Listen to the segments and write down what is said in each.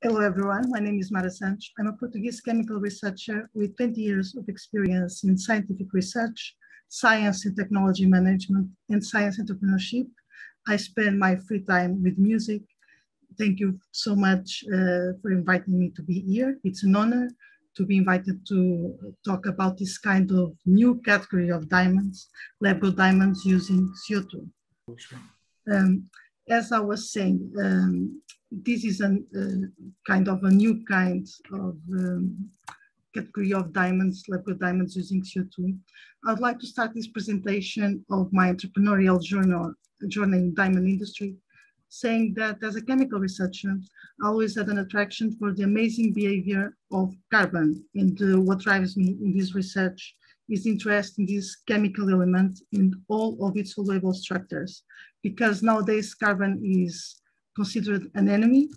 Hello, everyone. My name is Mara Santos. I'm a Portuguese chemical researcher with 20 years of experience in scientific research, science and technology management, and science entrepreneurship. I spend my free time with music. Thank you so much uh, for inviting me to be here. It's an honor to be invited to talk about this kind of new category of diamonds, lab diamonds using CO2. Um, as I was saying, um, this is a uh, kind of a new kind of um, category of diamonds, liquid diamonds using CO2. I'd like to start this presentation of my entrepreneurial journal, journey in diamond industry, saying that as a chemical researcher, I always had an attraction for the amazing behavior of carbon. And uh, what drives me in this research is interested in this chemical element in all of its soluble structures, because nowadays carbon is considered an enemy,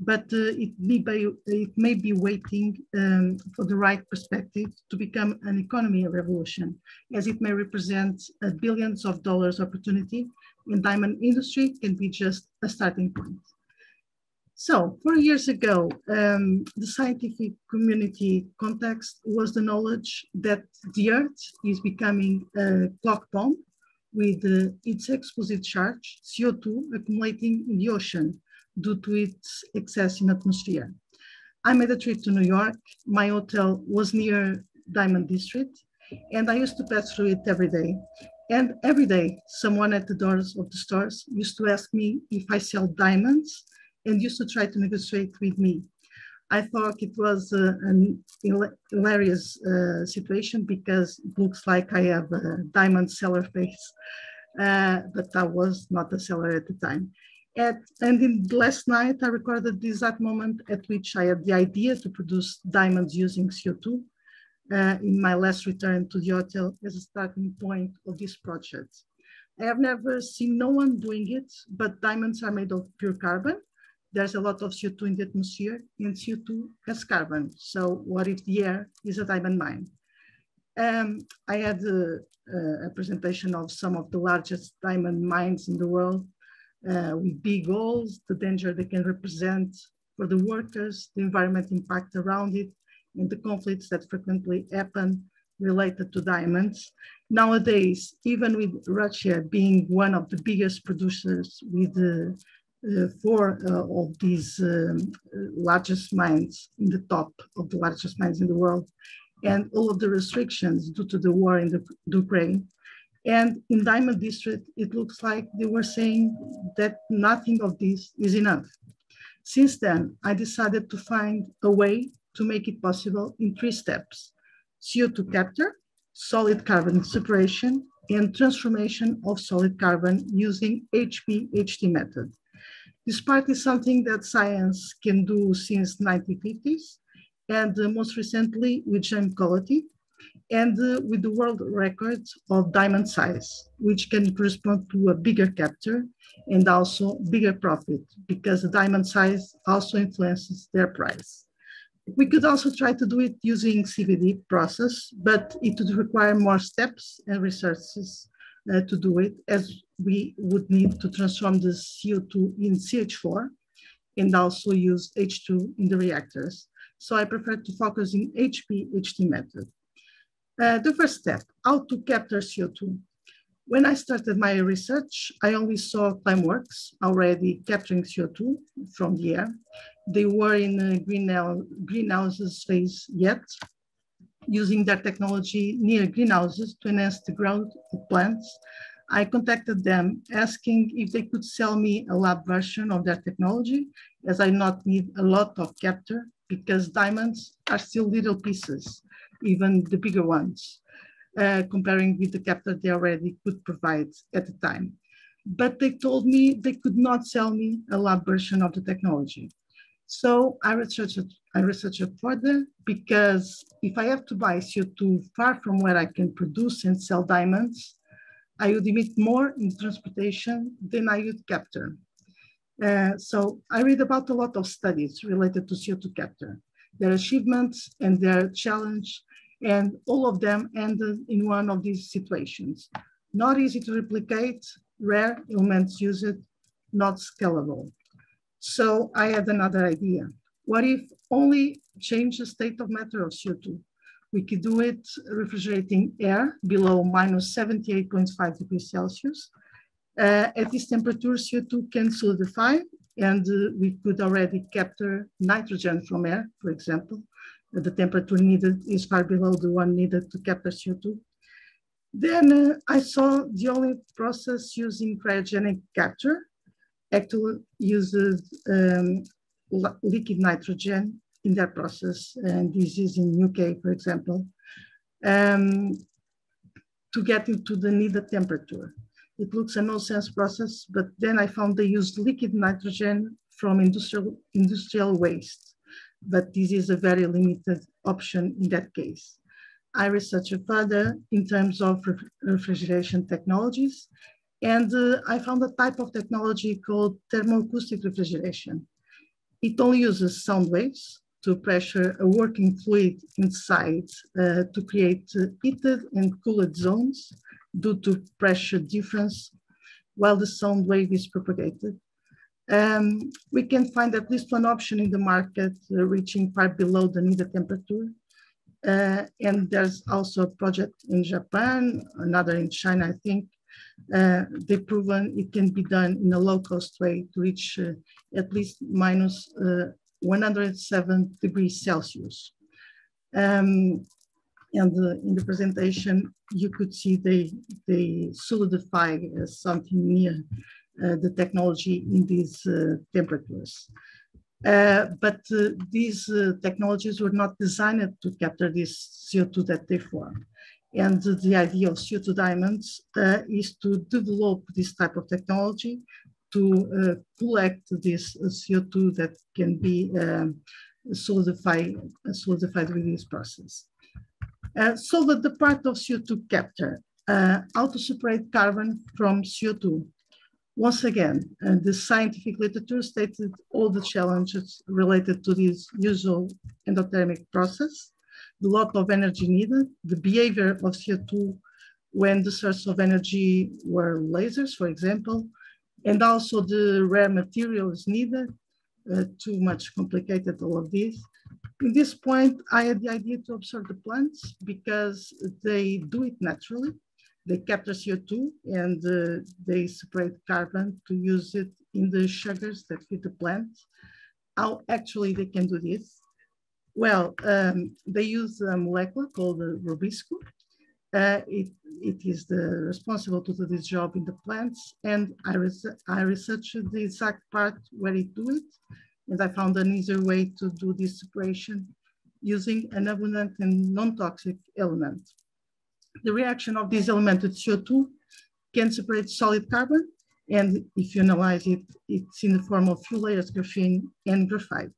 but uh, it, may be, it may be waiting um, for the right perspective to become an economy of revolution, as it may represent a billions of dollars opportunity in diamond industry can be just a starting point. So four years ago, um, the scientific community context was the knowledge that the Earth is becoming a clock bomb with uh, its explosive charge, CO2, accumulating in the ocean due to its excess in atmosphere. I made a trip to New York. My hotel was near Diamond District, and I used to pass through it every day. And every day, someone at the doors of the stores used to ask me if I sell diamonds and used to try to negotiate with me. I thought it was uh, an hilarious uh, situation because it looks like I have a diamond seller face, uh, but I was not a seller at the time. At, and in last night, I recorded the exact moment at which I had the idea to produce diamonds using CO2 uh, in my last return to the hotel as a starting point of this project. I have never seen no one doing it, but diamonds are made of pure carbon there's a lot of CO2 in the atmosphere and CO2 has carbon. So what if the air is a diamond mine? Um, I had a, a, presentation of some of the largest diamond mines in the world uh, with big goals, the danger they can represent for the workers, the environment impact around it, and the conflicts that frequently happen related to diamonds. Nowadays, even with Russia being one of the biggest producers with uh, four uh, of these um, largest mines in the top of the largest mines in the world, and all of the restrictions due to the war in the, Ukraine. And in Diamond District, it looks like they were saying that nothing of this is enough. Since then, I decided to find a way to make it possible in three steps CO2 capture, solid carbon separation, and transformation of solid carbon using HPHT method. This part is something that science can do since 1950s, and uh, most recently with gem quality, and uh, with the world record of diamond size, which can correspond to a bigger capture and also bigger profit, because the diamond size also influences their price. We could also try to do it using CVD process, but it would require more steps and resources uh, to do it, as we would need to transform the CO2 in CH4 and also use H2 in the reactors. So I prefer to focus in HPHT method. Uh, the first step, how to capture CO2. When I started my research, I only saw Climeworks already capturing CO2 from the air. They were in greenhouse, greenhouses phase yet, using their technology near greenhouses to enhance the growth of plants I contacted them asking if they could sell me a lab version of their technology, as I not need a lot of capture because diamonds are still little pieces, even the bigger ones, uh, comparing with the capture they already could provide at the time. But they told me they could not sell me a lab version of the technology. So I researched, I researched further because if I have to buy CO2 far from where I can produce and sell diamonds, I would emit more in transportation than I would capture. Uh, so I read about a lot of studies related to CO2 capture, their achievements and their challenge, and all of them ended in one of these situations. Not easy to replicate, rare elements used, not scalable. So I had another idea. What if only change the state of matter of CO2? We could do it refrigerating air below minus 78.5 degrees Celsius. Uh, at this temperature, CO2 can solidify and uh, we could already capture nitrogen from air, for example. The temperature needed is far below the one needed to capture CO2. Then uh, I saw the only process using cryogenic capture actually uses um, liquid nitrogen in that process. And this is in UK, for example, um, to get into the needed temperature. It looks a no sense process, but then I found they used liquid nitrogen from industrial, industrial waste. But this is a very limited option in that case. I researched further in terms of refrigeration technologies, and uh, I found a type of technology called thermoacoustic refrigeration. It only uses sound waves to pressure a working fluid inside uh, to create heated and cooled zones due to pressure difference while the sound wave is propagated. Um, we can find at least one option in the market uh, reaching far below the needed temperature. Uh, and there's also a project in Japan, another in China, I think. Uh, they've proven it can be done in a low cost way to reach uh, at least minus, uh, 107 degrees Celsius. Um, and in the presentation, you could see they, they solidify something near uh, the technology in these uh, temperatures. Uh, but uh, these uh, technologies were not designed to capture this CO2 that they form. And the idea of CO2 diamonds uh, is to develop this type of technology to collect this CO2 that can be um, solidified, solidified with this process. Uh, so that the part of CO2 capture, uh, how to separate carbon from CO2. Once again, uh, the scientific literature stated all the challenges related to this usual endothermic process, the lot of energy needed, the behavior of CO2 when the source of energy were lasers, for example, and also the rare materials needed, uh, too much complicated, all of this. In this point, I had the idea to observe the plants because they do it naturally. They capture CO2 and uh, they separate carbon to use it in the sugars that feed the plants. How actually they can do this? Well, um, they use a molecule called the rubisco. Uh, it, it is the responsible to do this job in the plants. And I, res I researched the exact part where it do it and I found an easier way to do this separation using an abundant and non-toxic element. The reaction of this element with CO2 can separate solid carbon, and if you analyze it, it's in the form of few layers graphene and graphite.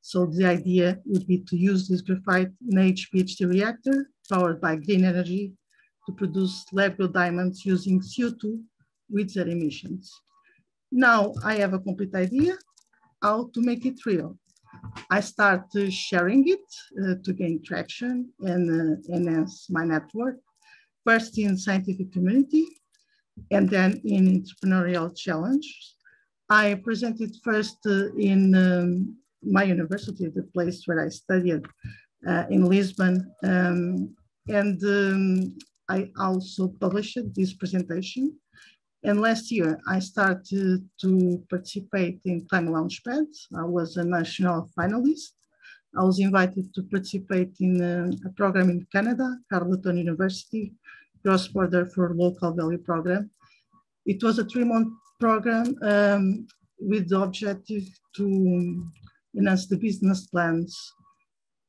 So the idea would be to use this graphite in a HPHT reactor powered by green energy to produce lab-grown diamonds using CO2 with zero emissions. Now I have a complete idea how to make it real. I start uh, sharing it uh, to gain traction and uh, enhance my network, first in scientific community and then in entrepreneurial challenge. I presented first uh, in um, my university, the place where I studied uh, in Lisbon. Um, and um, I also published this presentation and last year, I started to participate in Climate Launchpad. I was a national finalist. I was invited to participate in a, a program in Canada, Carleton University, Cross Border for Local Value Program. It was a three-month program um, with the objective to enhance the business plans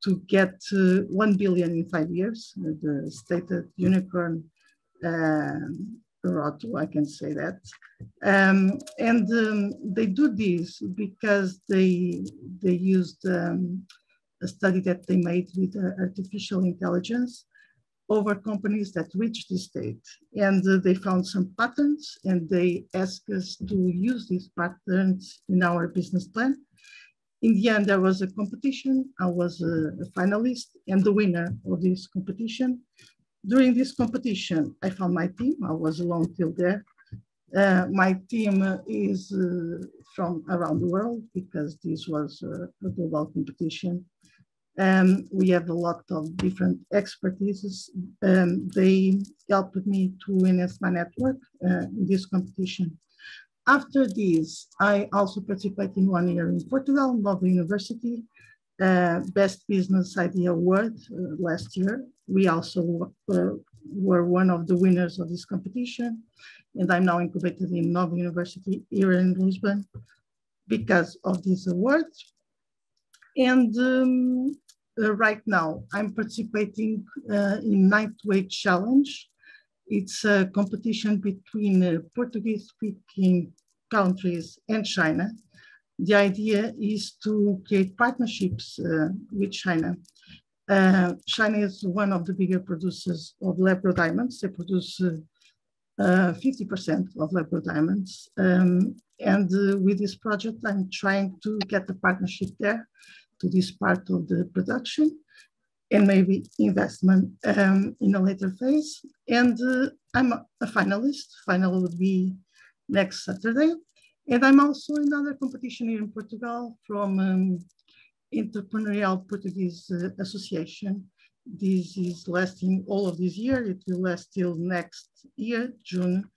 to get uh, 1 billion in five years, the stated unicorn um, Roto, I can say that. Um, and um, they do this because they, they used um, a study that they made with uh, artificial intelligence over companies that reached this state. And uh, they found some patterns and they asked us to use these patterns in our business plan. In the end, there was a competition. I was a, a finalist and the winner of this competition during this competition, I found my team. I was alone till there. Uh, my team is uh, from around the world because this was a global competition. Um, we have a lot of different expertises. Um, they helped me to enhance my network uh, in this competition. After this, I also participated in one year in Portugal, Nova University, uh, Best Business Idea Award uh, last year. We also uh, were one of the winners of this competition. And I'm now incubated in Nova University here in Lisbon because of this award. And um, uh, right now I'm participating uh, in Nightwave Challenge. It's a competition between uh, Portuguese speaking countries and China. The idea is to create partnerships uh, with China. Uh, China is one of the bigger producers of lab diamonds. They produce 50% uh, of lab diamonds. Um, and with this project, I'm trying to get the partnership there to this part of the production and maybe investment um, in a later phase. And uh, I'm a finalist. Final would be next Saturday. And I'm also in another competition here in Portugal from um, Entrepreneurial Portuguese uh, Association. This is lasting all of this year. It will last till next year, June.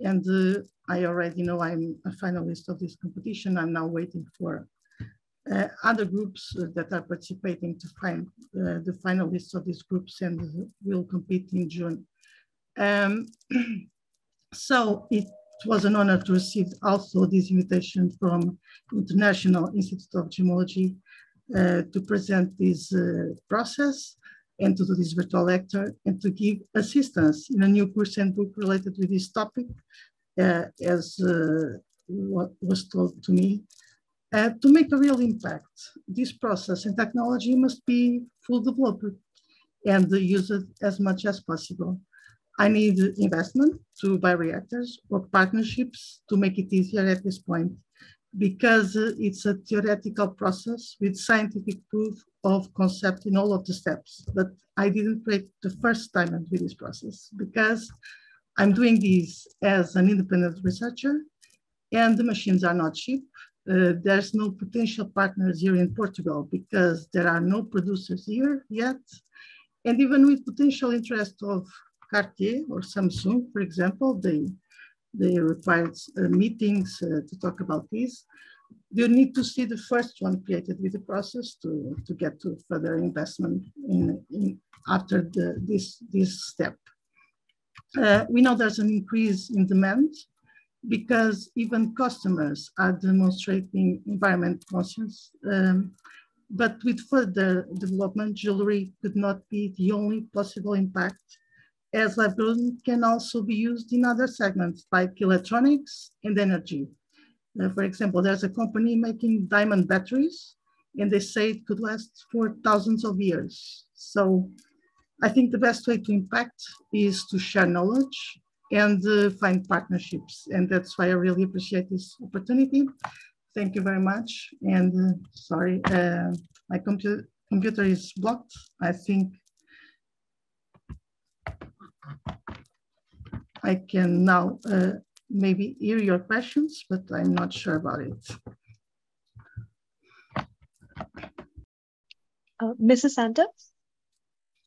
And uh, I already know I'm a finalist of this competition. I'm now waiting for uh, other groups uh, that are participating to find uh, the finalists of these groups and will compete in June. Um, so it was an honor to receive also this invitation from International Institute of Gemology uh, to present this uh, process and to do this virtual lecture and to give assistance in a new course and book related with this topic, uh, as what was told to me. Uh, to make a real impact, this process and technology must be full developed and used as much as possible. I need investment to buy reactors or partnerships to make it easier at this point because it's a theoretical process with scientific proof of concept in all of the steps. But I didn't create the first time with this process because I'm doing this as an independent researcher and the machines are not cheap. Uh, there's no potential partners here in Portugal because there are no producers here yet. And even with potential interest of Cartier or Samsung, for example, they they required uh, meetings uh, to talk about this. You need to see the first one created with the process to, to get to further investment in, in after the, this, this step. Uh, we know there's an increase in demand because even customers are demonstrating environment conscience. Um, but with further development, jewelry could not be the only possible impact as liability can also be used in other segments like electronics and energy. Uh, for example, there's a company making diamond batteries and they say it could last for thousands of years. So I think the best way to impact is to share knowledge and uh, find partnerships. And that's why I really appreciate this opportunity. Thank you very much. And uh, sorry, uh, my computer computer is blocked. I think I can now uh, maybe hear your questions, but I'm not sure about it. Uh, Mrs. Santos?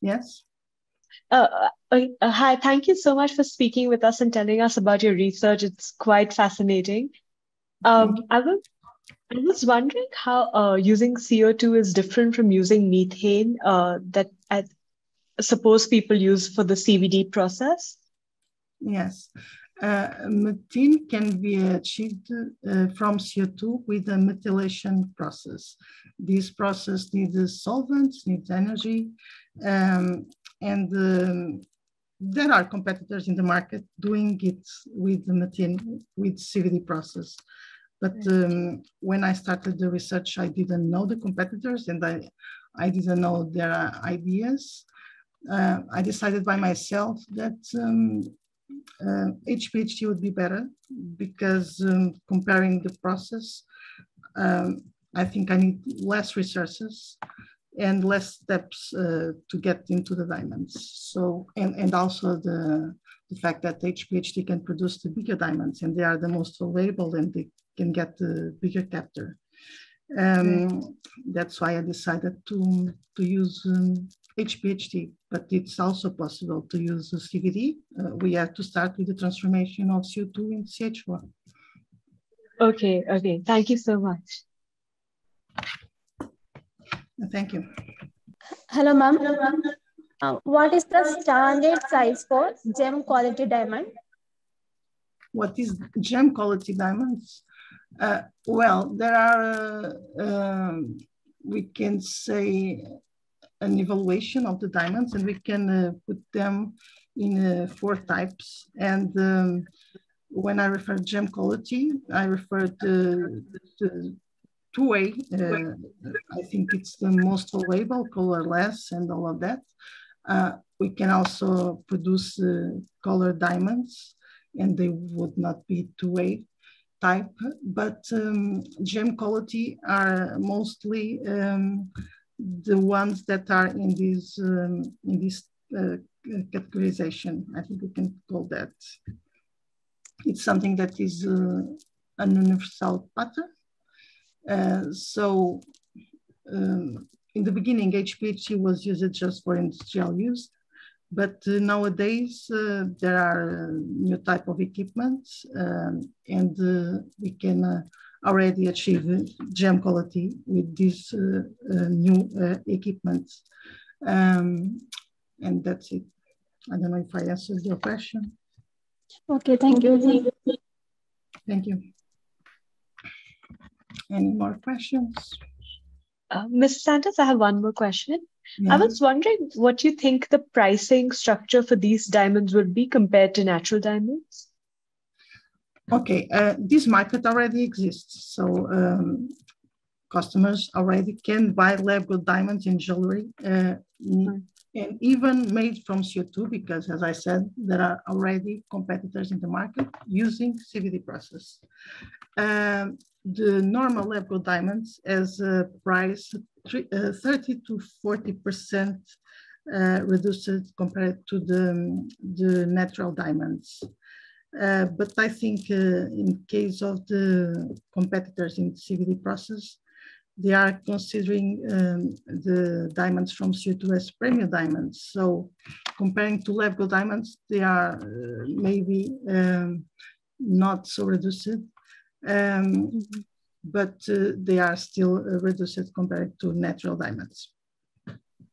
Yes. Uh, uh, uh, hi, thank you so much for speaking with us and telling us about your research. It's quite fascinating. Um, I, was, I was wondering how uh, using CO2 is different from using methane uh, that I suppose people use for the CVD process. Yes. Uh, methane can be achieved uh, from CO2 with a methanation process. This process needs solvents, needs energy, um, and um, there are competitors in the market doing it with the methane, with CVD process. But um, when I started the research, I didn't know the competitors and I, I didn't know their ideas. Uh, I decided by myself that um, uh, HPHT would be better because um, comparing the process, um, I think I need less resources and less steps uh, to get into the diamonds. So, and, and also the, the fact that HPHT can produce the bigger diamonds and they are the most valuable and they can get the bigger capture. Um, That's why I decided to, to use um, HPHT, but it's also possible to use CVD. Uh, we have to start with the transformation of CO2 in CH4. Okay, okay. Thank you so much. Thank you. Hello, ma'am. Uh, what is the standard size for gem quality diamond? What is gem quality diamonds? Uh, well, there are, uh, um, we can say, an evaluation of the diamonds, and we can uh, put them in uh, four types. And um, when I refer gem quality, I refer to, to 2A. Uh, I think it's the most valuable, colorless, and all of that. Uh, we can also produce uh, color diamonds, and they would not be 2A type, but um, gem quality are mostly um, the ones that are in this um, in this uh, categorization. I think we can call that. It's something that is uh, an universal pattern. Uh, so um, in the beginning, HPHT was used just for industrial use, but uh, nowadays uh, there are new type of equipment um, and uh, we can already achieve gem quality with these new equipment. Um, and that's it. I don't know if I answered your question. Okay, thank you. Thank you. Any more questions? Uh, Ms. Santos, I have one more question. Yeah. I was wondering what you think the pricing structure for these diamonds would be compared to natural diamonds? Okay, uh, this market already exists. So um, customers already can buy lab grown diamonds in jewelry uh, mm. and even made from CO2 because as I said, there are already competitors in the market using CVD process. Um, the normal lab grown diamonds as a price uh, 30 to 40% uh, reduced compared to the, the natural diamonds. Uh, but I think uh, in case of the competitors in the CVD process, they are considering um, the diamonds from CO2 as premium diamonds. So comparing to lab grown diamonds, they are uh, maybe um, not so reduced. Um, but uh, they are still uh, reduced compared to natural diamonds.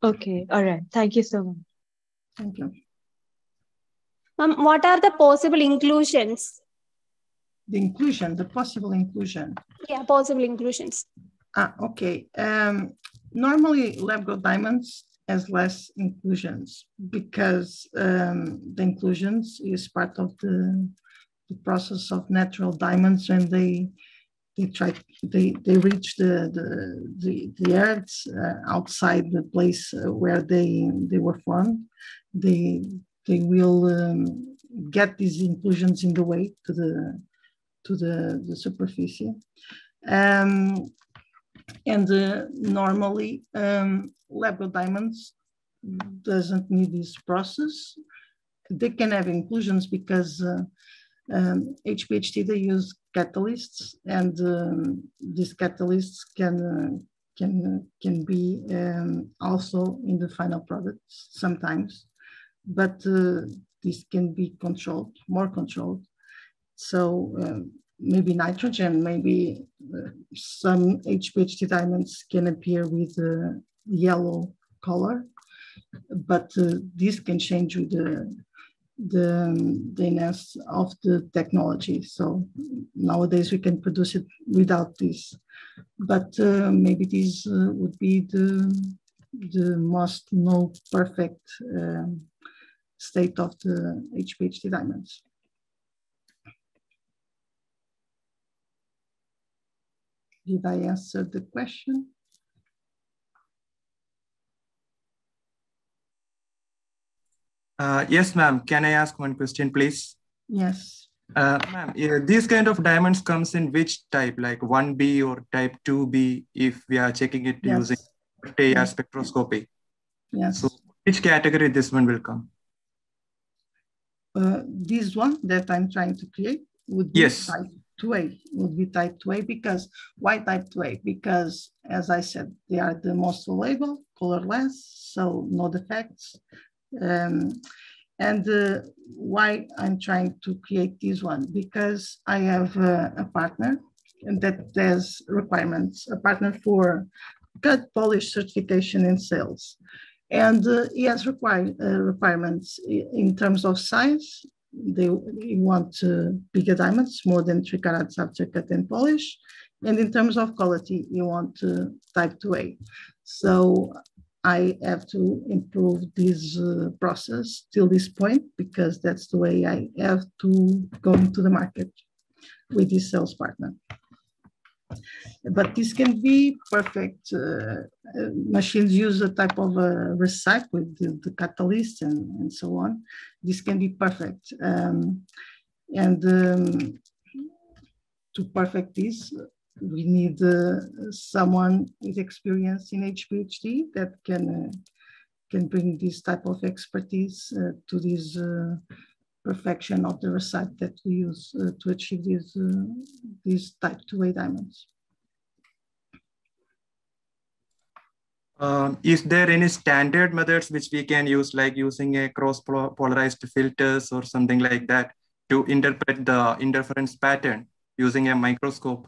Okay, all right. Thank you so much. Thank you. Um, what are the possible inclusions? The inclusion, the possible inclusion. Yeah, possible inclusions. Ah, okay. Um, normally, lab grown diamonds has less inclusions because um, the inclusions is part of the, the process of natural diamonds and they they try they they reach the the the, the earth uh, outside the place uh, where they they were formed. They they will um, get these inclusions in the way to the to the the superficie. Um, and uh, normally um, lab grown diamonds doesn't need this process. They can have inclusions because uh, um, HPHT, they use catalysts, and um, these catalysts can uh, can can be um, also in the final products sometimes, but uh, this can be controlled, more controlled. So um, maybe nitrogen, maybe uh, some HPHT diamonds can appear with a yellow color, but uh, this can change with the the, the NS of the technology. So nowadays we can produce it without this, but uh, maybe this uh, would be the, the most no perfect um, state of the HPHT diamonds. Did I answer the question? Uh, yes, ma'am. Can I ask one question, please? Yes. Uh, ma'am, yeah, these kind of diamonds comes in which type, like 1B or type 2B, if we are checking it yes. using TAR spectroscopy? Yes. So which category this one will come? uh, this one that I'm trying to create would be yes. type 2A, would be type 2A because, why type 2A? Because as I said, they are the most available, colorless, so no defects. Um, and uh, why I'm trying to create this one? Because I have uh, a partner that has requirements, a partner for cut polish certification in sales. And uh, he has require, uh, requirements in terms of size. They, they want uh, bigger diamonds, more than three carats after cut and polish. And in terms of quality, you want type 2A. So I have to improve this uh, process till this point because that's the way I have to go into the market with this sales partner. But this can be perfect. Uh, uh, machines use a type of a recipe with the, the catalyst and, and so on. This can be perfect. Um, and um, to perfect this, we need uh, someone with experience in HPHT that can uh, can bring this type of expertise uh, to this perfection of the recipe that we use to achieve these these type 2A diamonds. Um, is there any standard methods which we can use, like using a cross polarized filters or something like that to interpret the interference pattern using a microscope?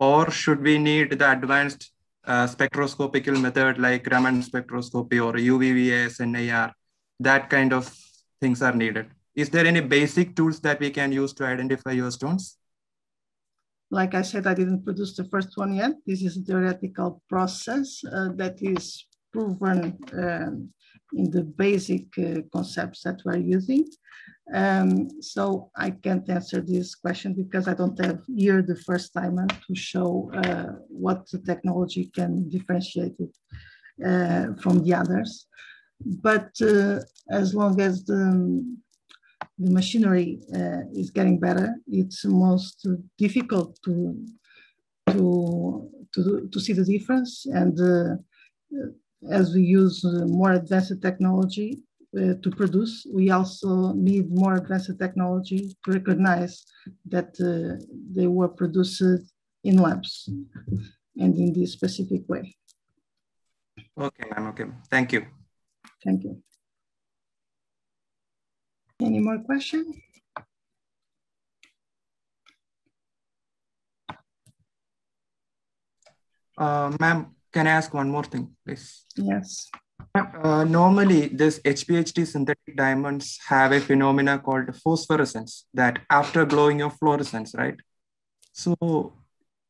Or should we need the advanced uh, spectroscopical method like Raman spectroscopy or UV-Vis, NIR, that kind of things are needed. Is there any basic tools that we can use to identify your stones? Like I said, I didn't produce the first one yet. This is a theoretical process uh, that is proven um, in the basic uh, concepts that we're using. Um, so I can't answer this question because I don't have here the first diamond to show uh, what the technology can differentiate it uh, from the others. But uh, as long as the, the machinery uh, is getting better, it's most difficult to, to, to, to see the difference. And uh, as we use more advanced technology, uh, to produce, we also need more advanced technology to recognize that uh, they were produced in labs and in this specific way. Okay, ma'am. Okay, thank you. Thank you. Any more questions? Uh, ma'am, can I ask one more thing, please? Yes. Uh, normally, this HPHT synthetic diamonds have a phenomena called phosphorescence that after glowing of fluorescence, right? So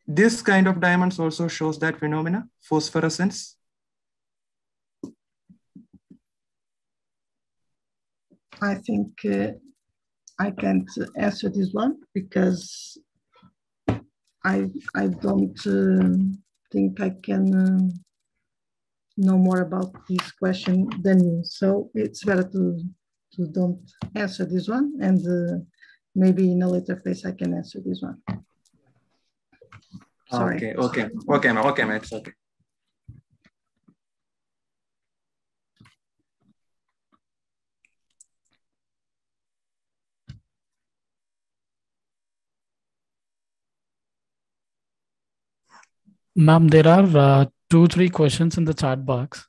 this kind of diamonds also shows that phenomena, phosphorescence. I think uh, I can't answer this one because I I don't uh, think I can uh, know more about this question than you. So it's better to, to don't answer this one and uh, maybe in a later phase I can answer this one. Sorry. Okay, okay, okay, okay, ma'am, it's okay. Ma'am, there are uh, two, three questions in the chat box.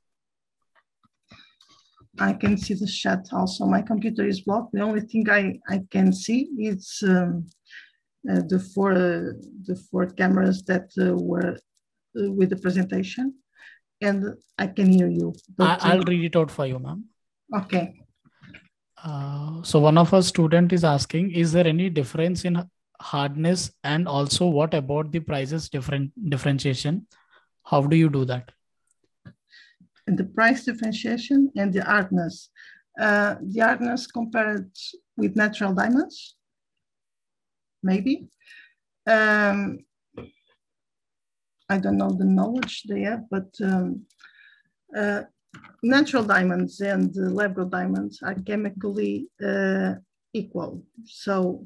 I can see the chat also. My computer is blocked. The only thing I, I can see is um, uh, the four uh, the four cameras that uh, were uh, with the presentation, and I can hear you. But, I, will read it out for you, ma'am. Okay. Uh, so one of our student is asking, is there any difference in hardness and also what about the prices different differentiation how do you do that? The price differentiation and the hardness. Uh, the hardness compared with natural diamonds maybe. Um, i don't know the knowledge they have but um, uh, natural diamonds and lab grown diamonds are chemically uh, equal. So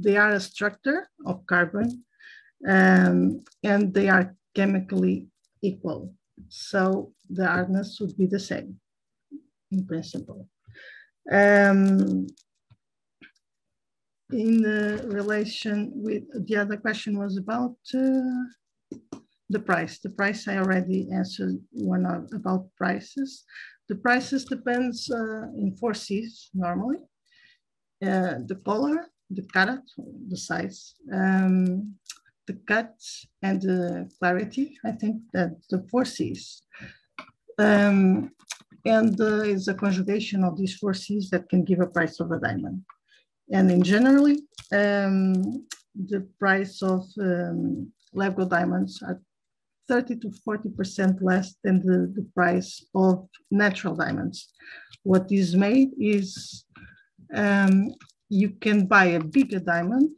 they are a structure of carbon um, and they are chemically equal. So the hardness would be the same in principle. Um, in the relation with the other question was about uh, the price. The price I already answered one about prices. The prices depends uh, in four C's normally. Uh, the color, the carat, the size, um, the cut, and the clarity. I think that the four C's. Um, and uh, it's a conjugation of these four C's that can give a price of a diamond. And in generally, um, the price of um, lab diamonds are 30 to 40% less than the, the price of natural diamonds. What is made is um, you can buy a bigger diamond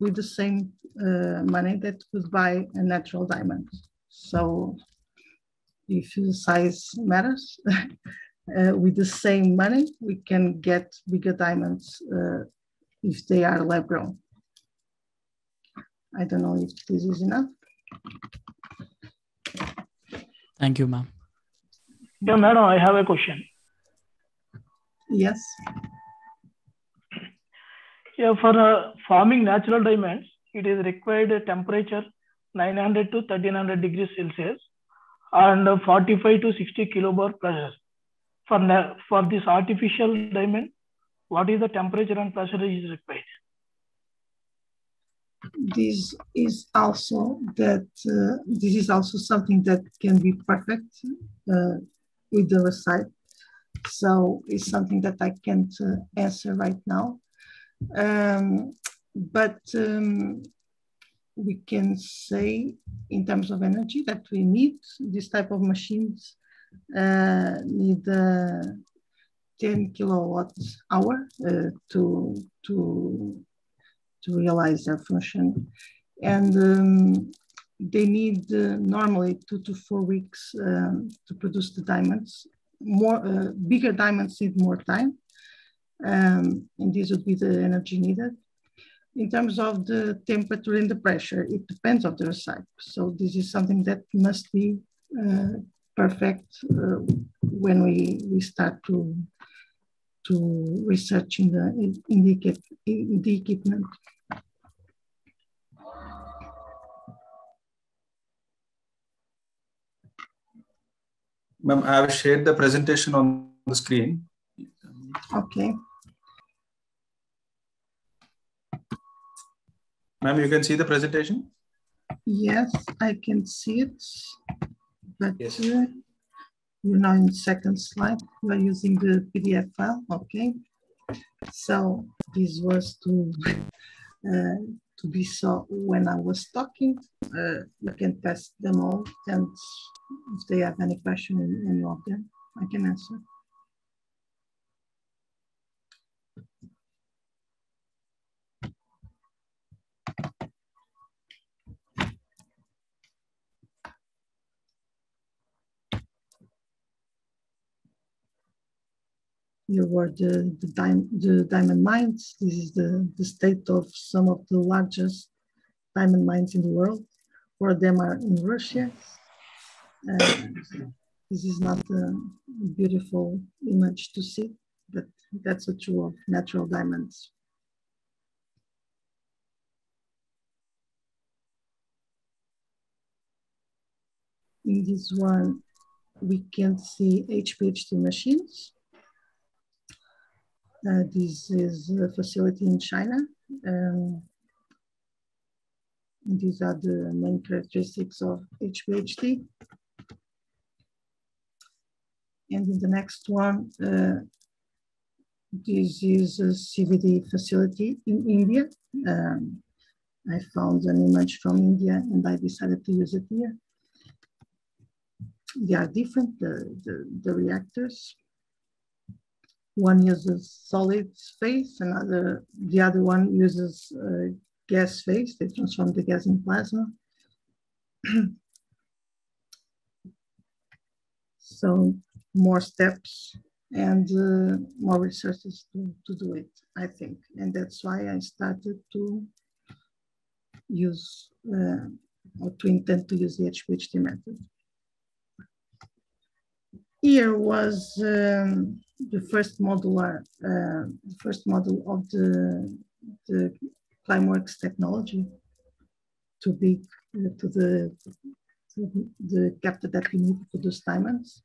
with the same uh, money that could buy a natural diamond. So if the size matters, uh, with the same money, we can get bigger diamonds uh, if they are lab grown. I don't know if this is enough. Thank you, ma'am. Yeah, madam, I have a question. Yes. Yeah, for uh, forming natural diamonds, it is required a temperature 900 to 1300 degrees Celsius and 45 to 60 kilobar pressure. For, for this artificial diamond, what is the temperature and pressure is required? This is also that uh, this is also something that can be perfect uh, with the recite. So it's something that I can't uh, answer right now. Um, but um, we can say in terms of energy that we need this type of machines uh, need uh, 10 kilowatt hour uh, to to to realize their function. And um, they need uh, normally two to four weeks um, to produce the diamonds. More uh, bigger diamonds need more time um, and this would be the energy needed in terms of the temperature and the pressure, it depends on the recite. So this is something that must be uh, perfect uh, when we, we start to, to research in the, in the, in the equipment. Ma'am, I have shared the presentation on the screen. Okay. Ma'am, you can see the presentation? Yes, I can see it. But yes. uh, you know, in second slide, we are using the PDF file, okay? So this was to uh, to be so when I was talking, uh, you can test them all, and if they have any question in any of them, I can answer. Here were the, the, the diamond mines. This is the, the state of some of the largest diamond mines in the world. Four of them are in Russia. this is not a beautiful image to see, but that's a true of natural diamonds. In this one, we can see HPHT machines. Uh, this is a facility in China. Um, these are the main characteristics of HPHT. And in the next one, uh, this is a CVD facility in India. Um, I found an image from India and I decided to use it here. They are different, the, the, the reactors. One uses solid phase, another, the other one uses uh, gas phase. They transform the gas in plasma. so more steps and uh, more resources to, to do it, I think. And that's why I started to use uh, or to intend to use the HPHT method. Here was um, the first modular, uh, the first model of the the Climeworks technology to be uh, to the to the capture that we need to produce diamonds.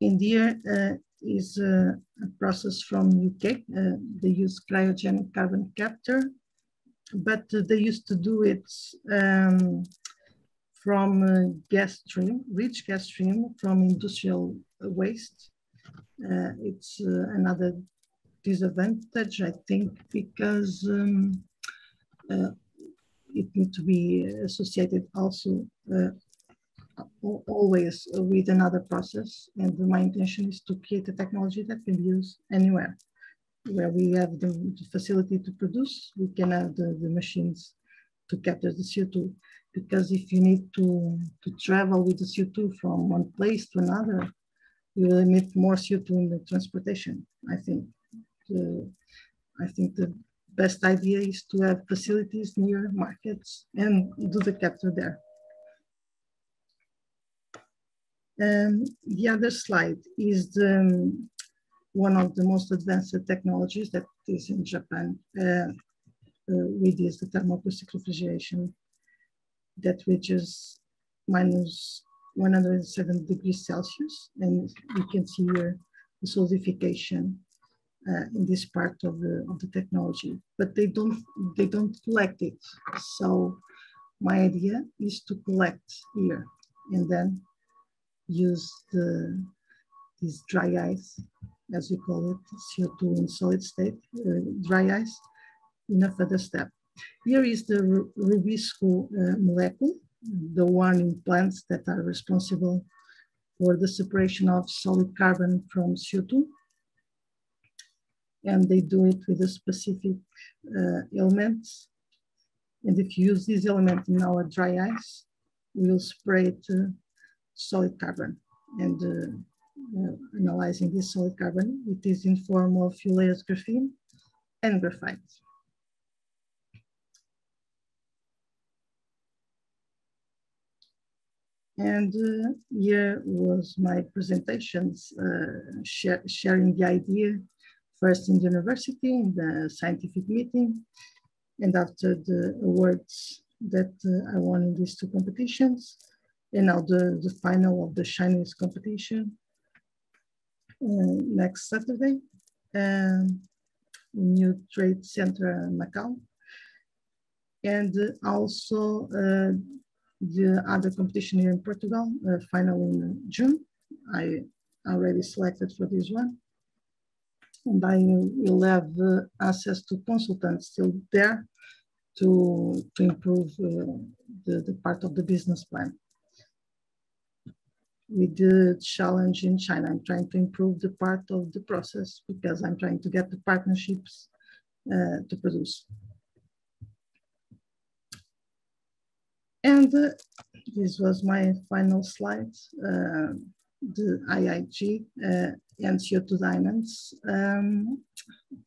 India uh, is uh, a process from UK. Uh, they use cryogenic carbon capture, but they used to do it um, from uh, gas stream, rich gas stream from industrial waste. Uh, it's uh, another disadvantage, I think, because um, uh, it needs to be associated also uh, always with another process. And my intention is to create a technology that can be used anywhere. Where we have the, facility to produce, we can have the, the machines to capture the CO2 because if you need to, to travel with the CO2 from one place to another, you will emit more CO2 in the transportation. I think the, I think the best idea is to have facilities near markets and do the capture there. Um, the other slide is the, one of the most advanced technologies that is in Japan. Uh, uh, with this, the thermoacoustic refrigeration that reaches minus 107 degrees Celsius. And you can see here the solidification uh, in this part of the, of the technology, but they don't, they don't collect it. So my idea is to collect here and then use the, these dry ice, as we call it, CO2 in solid state, uh, dry ice, in a further step. Here is the Rubisco uh, molecule, the one in plants that are responsible for the separation of solid carbon from CO2. And they do it with a specific uh, elements. And if you use this element in our dry ice, we'll spray it uh, solid carbon. And uh, analyzing this solid carbon, it is in form of layers graphene and graphite. And uh, here was my presentations, uh, share, sharing the idea first in the university, in the scientific meeting, and after the awards that uh, I won in these two competitions, and now the, the final of the Chinese competition uh, next Saturday, New Trade Center Macau. And also uh, the other competition here in Portugal, uh, final in June. I already selected for this one. And I will have uh, access to consultants still there to, to improve the, the part of the business plan. With the challenge in China, I'm trying to improve the part of the process because I'm trying to get the partnerships uh, to produce. And uh, this was my final slide, uh, the IIG and CO2 diamonds. Um,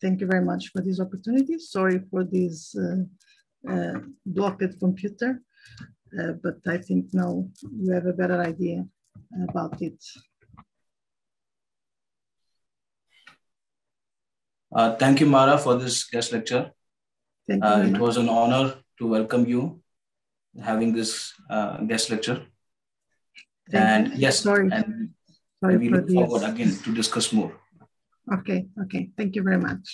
thank you very much for this opportunity. Sorry for this uh, uh, blocked computer, uh, but I think now you have a better idea about it. thank you, Mara, for this guest lecture. Thank you. it was an honor to welcome you having this uh, guest lecture. Thank and you. yes, Sorry. and Sorry we look forward this. again to discuss more. Okay, okay. Thank you very much.